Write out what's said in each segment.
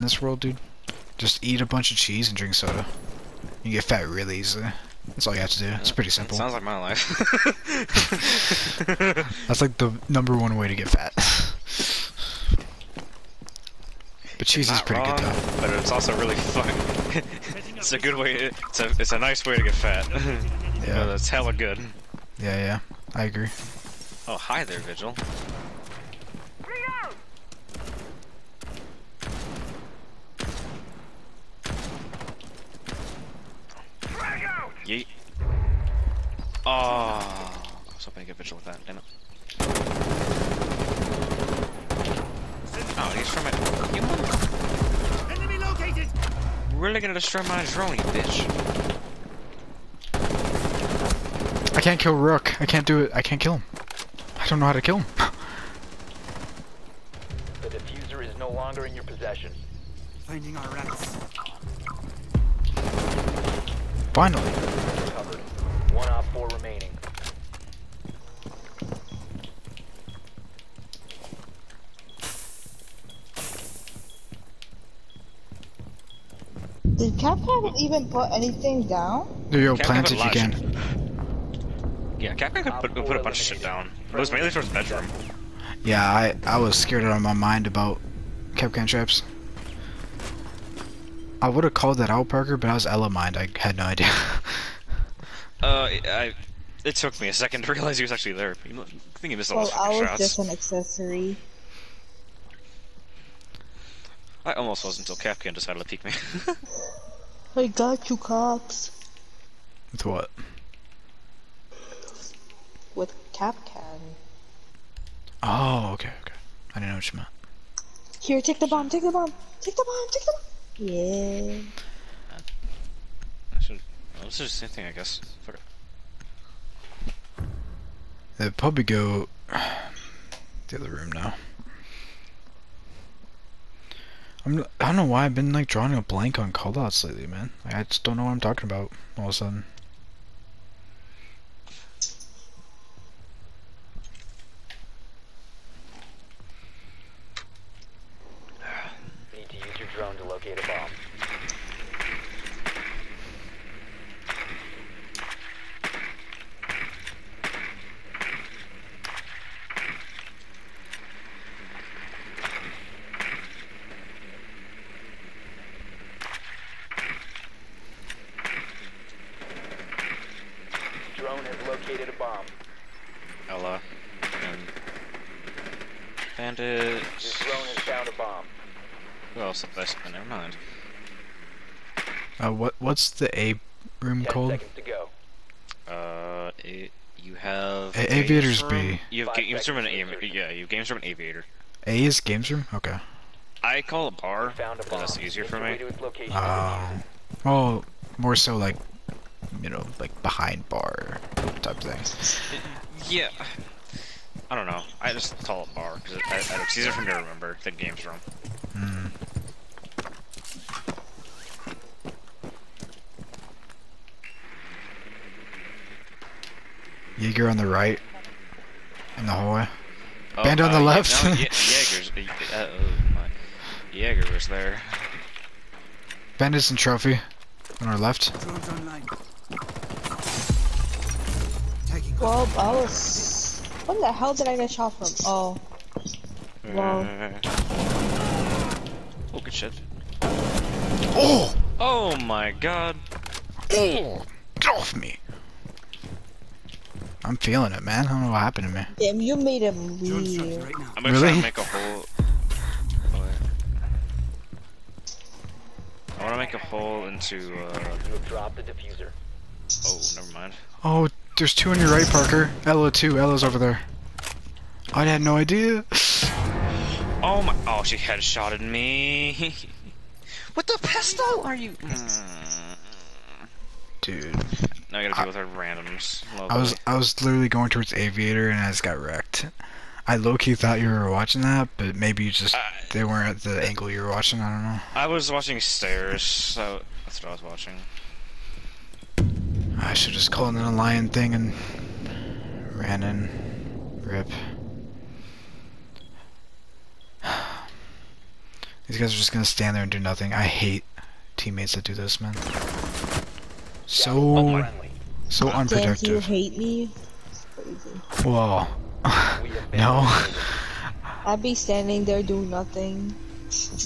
this world, dude. Just eat a bunch of cheese and drink soda. You get fat really easily. That's all you have to do. It's pretty simple. Sounds like my life. That's like the number one way to get fat. but cheese is pretty wrong, good though. But it's also really fun. it's a good way. It's a it's a nice way to get fat. Yeah. It's hella good. Yeah, yeah. I agree. Oh, hi there, Vigil. Yeet. Oh, I was hoping to get Vigil with that. Damn it. Oh, he's from it. You mother- Enemy located! really gonna destroy my drone, you bitch. I can't kill Rook. I can't do it. I can't kill him. I don't know how to kill him. The diffuser is no longer in your possession. Finding our rats. Finally. Covered. One op four remaining. Did Kapkan even put anything down? There you go. Kapkan Plant put if you can. Yeah, Kapkan could put, put a bunch of shit down. It was mainly towards bedroom. Yeah, I I was scared out of my mind about Kapkan traps. I would have called that out, Parker, but I was Ella mind. I had no idea. Uh, I. It took me a second to realize he was actually there. I think he missed all Well, those I fucking was shots. just an accessory. I almost was until Kapkan decided to peek me. I got you, cops. With what? With Kapkan. Oh, okay, okay. I didn't know what you meant. Here, take the bomb, take the bomb, take the bomb, take the bomb. Yeah. I should. Well, this is the same thing, I guess. Fuck it. They'd probably go the other room now. I'm, I don't know why I've been like drawing a blank on callouts lately, man. Like, I just don't know what I'm talking about all of a sudden. Need to use your drone to locate a bomb. Drone has located a bomb. Ela. And. Your Bandit. drone has found a bomb. Who else have I seen? Never mind. Uh, what what's the A room Ten called? seconds to go. Uh, it, you have. A- Aviator's B. You have Five Games Room and seconds to Avi- insertion. Yeah, you have Games Room and Aviator. A is games room. Okay. I call it bar Found a because bomb. that's easier for me. to. Um. Well, more so like, you know, like behind bar type thing. Yeah. I don't know. I just call it bar because it, I- I- it's easier for me to remember than Games Room. Hmm. Jaeger on the right. In the hallway. Oh, Bandit on the uh, yeah, left. no, Ye- Jaeger's. Uh, uh, oh my. Jaeger was there. Bandits and trophy. On our left. Drones online. Well, I was. What the hell did I get shot from? Oh, Wow. Uh, oh, good shit. Oh! Oh my god. Oh! Get off me! I'm feeling it, man. I don't know what happened to me. damn! You made him drone leave. right now. I'm gonna try to make a hole. Oh, wait. I want to make a hole into. Uh, You have the diffuser. oh, never mind. Oh, there's two on your right, Parker. Ela two. Ela's over there. I had no idea. Oh my! Oh, she headshotted me. What the pistol are you? Mm. Dude. Now I gotta deal with her randoms. I was I was literally going towards Aviator and I just got wrecked. I low key thought you were watching that, but maybe you just Uh, they weren't at the angle you were watching. I don't know. I was watching stairs, so that's what I was watching. I should just called in a lion thing and ran in. Rip. These guys are just gonna stand there and do nothing. I hate teammates that do this, man. So so Dance, you unproductive. hate me? Whoa. We have been no. I'd be standing there doing nothing.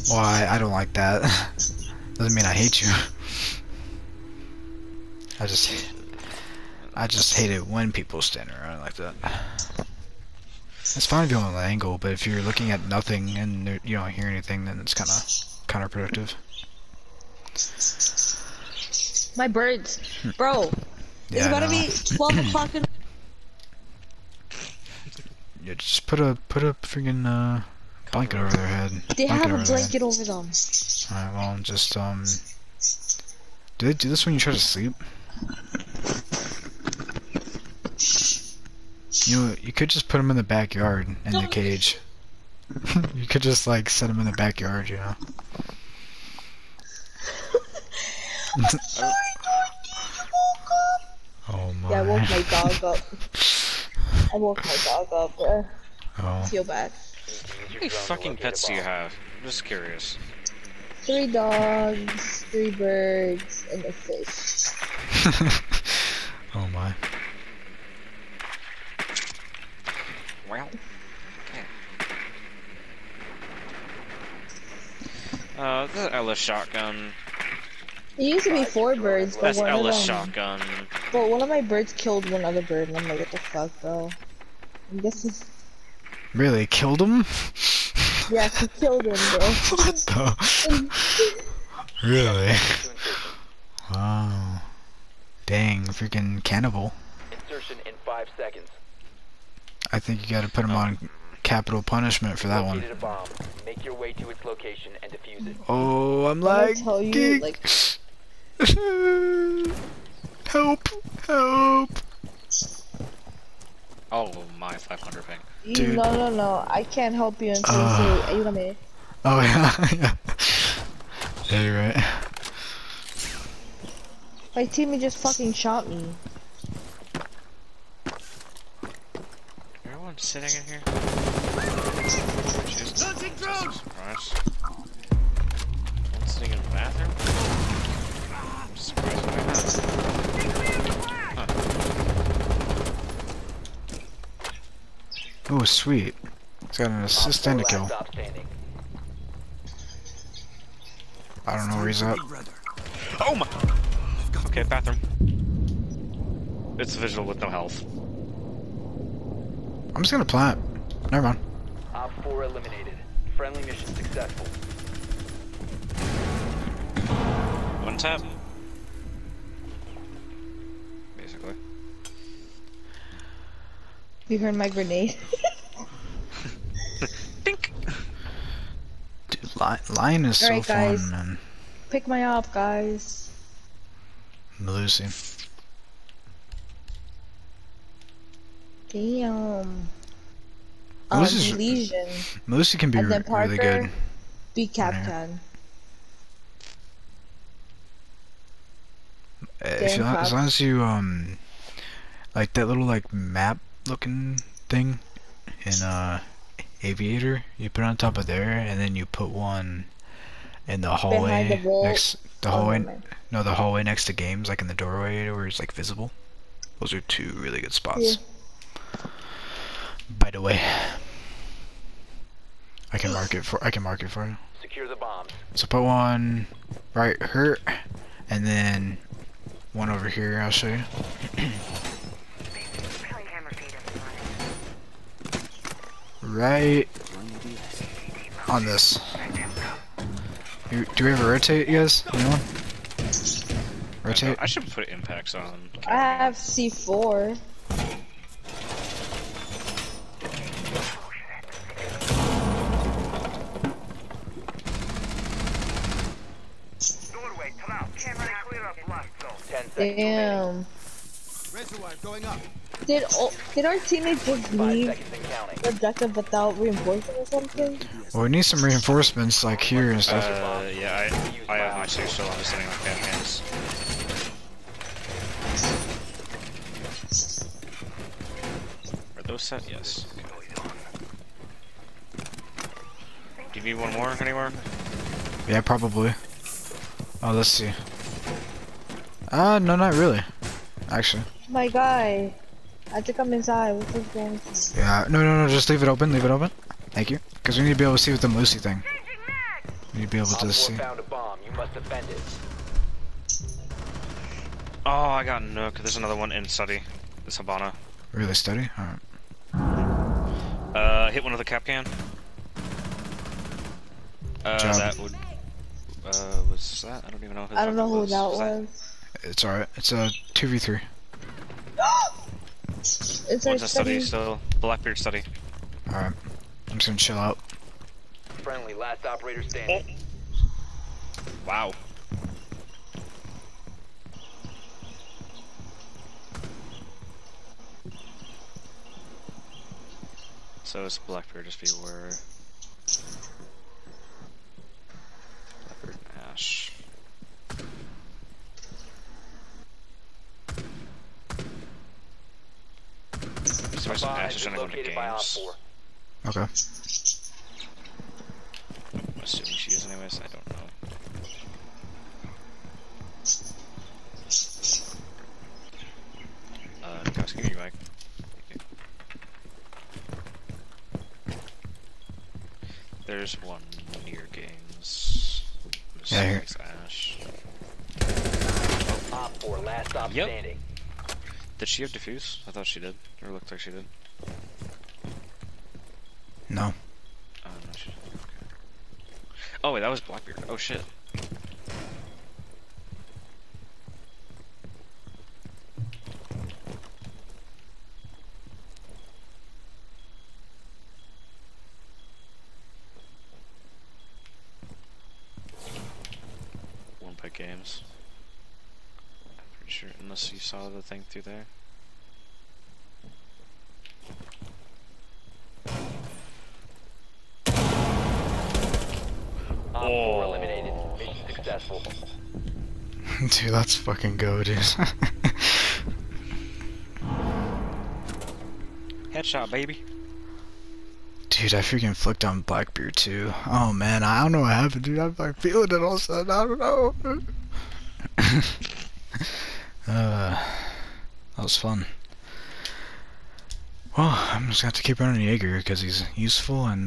Why? I don't like that. Doesn't mean I hate you. I just, I just hate it when people stand around like that. It's fine if you're on an angle, but if you're looking at nothing and you don't hear anything, then it's kind of counterproductive. My birds. Bro, it's Yeah, I about to be 12 o'clock in Yeah, just put a put a freaking uh, blanket over their head. They Blanket have a blanket over them. Alright, well, just um. Do they do this when you try to sleep? You know, you could just put them in the backyard in the cage. you could just like set them in the backyard, you know. oh my. Yeah, I woke my dog up. I woke my dog up, bro. Oh. Feel bad. You need to How many fucking your drone to locate a pets do you have? I'm just curious. Three dogs, three birds, and a fish. oh my. Well. Okay. Uh, the Ellis shotgun. It used to be four birds, but That's one Ellis of them, shotgun. but one of my birds killed one other bird, and I'm like, what the fuck, bro? And this is Really killed him? yeah, he killed him, bro. what the? really? Wow. Dang, freaking cannibal. Insertion in five seconds. I think you gotta put him on capital punishment for that one. Located a bomb. Make your way to its location and defuse it. Oh, I'm like, tell you, like, help, help. Oh my 500 ping. Dude. no, no, no, I can't help you until Ah. you say, ayúdame. Oh yeah, yeah. Yeah, you're right. My teammate just fucking shot me. Everyone's sitting in here? Launching drone! Surprise. One sitting in the bathroom? I'm surprised by that. Oh sweet. It's got an assist and a kill. last. I don't know where he's at. Okay, bathroom. It's a visual with no health. I'm just gonna plant. Never mind. Op 4 eliminated. Friendly mission successful. One tap. Basically. You heard my grenade. Dink! Dude, li lion is so Alright, guys. fun, man. Pick my up, guys. Lucy. Damn. Well, Um, Lesion. Lucy can be And then re- really good. Be Captain. You, as long as you um, like that little like map looking thing in uh, Aviator, you put it on top of there, and then you put one in the hallway the next the Oh, hallway. never mind. No, the hallway next to games, like in the doorway where it's like visible. Those are two really good spots. By the way, I can mark it for I can mark it for you. Secure the bombs. So put one right here, and then one over here. I'll show you. right on this. You, do we ever rotate, you guys? Anyone? Rotate. I should put impacts on. I have C4. Ten seconds remaining. Damn. Razor wire going up. Did oh, did our teammate just leave seconds and counting. the objective without reinforcement or something? Well, we need some reinforcements like here and stuff. Uh, yeah, I, I have my two still. I'm just sitting on fan hands. Are those set? Yes. Do you need one more anywhere? Yeah, probably. Oh, let's see. Uh, no, not really. Actually. My guy. I think I'm inside. What's his name? Yeah, no, no, no, just leave it open, leave it open. Thank you. Because we need to be able to see with the Lucy thing. We need to be able to 4 see. found a bomb. You must defend it. Oh, I got Nøkk. There's another one in study. This Habana. Really steady? Alright. Uh, hit one of the Kapkan. Uh, Job. that would. Uh, was that? I don't even know. Who I don't know who that was. was. It's alright. It's a 2v3. It's One's a study study. still. Blackbeard study. Alright. I'm just gonna chill out. Friendly, last operator standing. Oh. Wow. So it's Blackbeard, just be aware. Blackbeard Ash. So A bomb Ash has gonna go into located by Op games. Okay. I'm assuming she is anyways, I don't know. Uh, guys, give me your mic. There's one near games. I'm Yeah, here. Ash. Op 4, last stop Yep. standing. Did she have diffuse? I thought she did. Or looked like she did. No. Oh, no, she didn't. Okay. Oh, wait, that was Blackbeard. Oh, shit. One pick games. I'm pretty sure, unless you saw the thing through there. Op 4 eliminated. Mission successful. dude, that's fucking go, dude. Headshot, baby. dude, I freaking flicked on Blackbeard too. Oh man, I don't know what happened, dude. I'm like feeling it all of a sudden. I don't know. uh, that was fun. Well, I'm just gonna have to keep running Jaeger because he's useful and